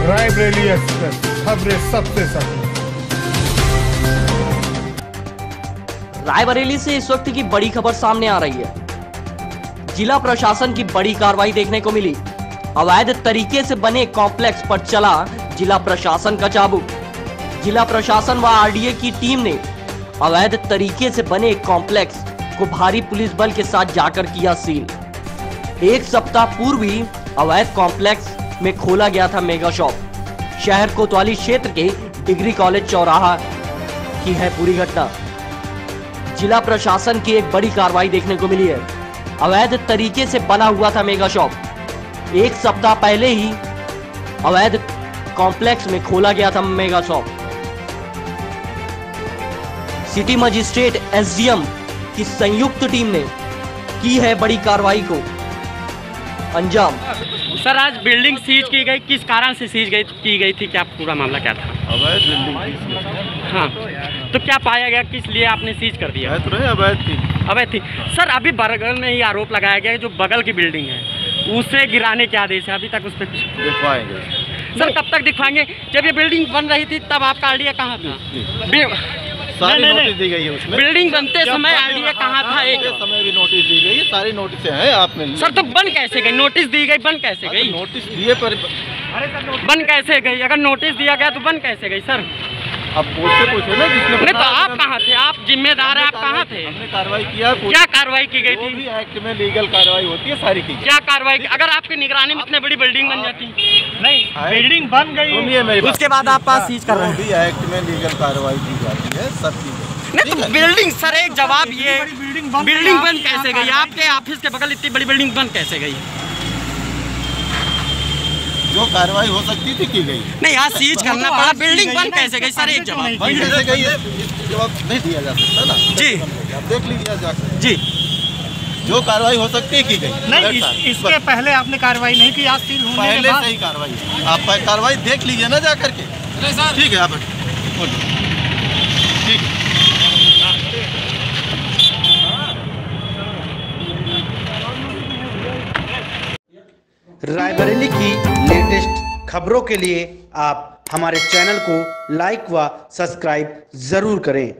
Raebareli express, खबरें सबसे सच रायबरेली से इस वक्त की बड़ी खबर सामने आ रही है। जिला प्रशासन की बड़ी कार्रवाई देखने को मिली। अवैध तरीके से बने कॉम्प्लेक्स पर चला जिला प्रशासन का चाबुक जिला प्रशासन व आरडीए की टीम ने अवैध तरीके से बने कॉम्प्लेक्स को भारी पुलिस बल के साथ जाकर किया सील। एक सप्ताह पूर्व ही अवैध कॉम्प्लेक्स में खोला गया था मेगा शॉप। शहर कोतवाली क्षेत्र के डिग्री कॉलेज चौराहा की है पूरी घटना। जिला प्रशासन की एक बड़ी कार्रवाई देखने को मिली है। अवैध तरीके से बना हुआ था मेगा शॉप। एक सप्ताह पहले ही अवैध कॉम्प्लेक्स में खोला गया था mega shop. City magistrate SDM की संयुक्त टीम ने की है बड़ी कार्रवाई को। अंजाम। सर आज बिल्डिंग सीज की गई किस कारण से सीज गई की गई थी? क्या पूरा मामला क्या था? अवैध बिल्डिंग हाँ तो क्या पाया गया? किस लिए आपने सीज कर दिया? तो अवैध थी। अवैध थी। सर अभी बगल में ही आरोप लगाया गया है जो बगल की बिल्डिंग है उसे गिराने के आदेश है अभी तक उस पर दिखवाएँगे। सर कब तक दिखवाएँगे? जब ये बिल्डिंग बन रही थी तब आपका आइडिया कहाँ था? सारी नहीं, नहीं, नोटिस दी गई है उसमें। बिल्डिंग बनते समय आरडीए कहाँ था एक? समय भी नोटिस दी गई है सारी नोटिस है आपने। सर तो बन कैसे गई? नोटिस दी गई बन कैसे हाँ, तो गई? नोटिस दिए पर बन कैसे गई? अगर नोटिस दिया गया तो बन कैसे गई सर? अब उससे पूछो ना जिसने नहीं तो आप कहाँ थे? आप जिम्मेदार है आप कहाँ थे? हमने कार्रवाई किया क्या कार्रवाई की गई थी? एक्ट में लीगल कार्रवाई होती है सारी की क्या कार्रवाई की? अगर आपकी निगरानी में इतनी बड़ी बिल्डिंग बन जाती। नहीं बिल्डिंग बन गई। उसके बाद आप पास सीज कर रहे भी एक्ट में लीगल कार्रवाई की जाती है सब की नहीं तो बिल्डिंग सर एक जवाब ये बिल्डिंग बंद कैसे गई? आपके ऑफ़िस के बगल इतनी बड़ी बिल्डिंग बंद कैसे गई? जो कार्रवाई हो सकती थी की गई? नहीं यहाँ सीज करना पड़ा बिल्डिंग बंद कैसे गई? सर एक जवाब कैसे गई है? जवाब नहीं दिया जा सकता ना। जी। आप देख लीजिए जाकर। जी। जो कार्रवाई हो सकती है की गई? नहीं इस, इसके पहले आपने कार्रवाई नहीं की आज सील होने के पहले बाद। से ही कार्रवाई। आप कार्रवाई देख लीजिए ना जा करके ठीक है आप बैठो। ठीक है रायबरेली की लेटेस्ट खबरों के लिए आप हमारे चैनल को लाइक व सब्सक्राइब ज़रूर करें।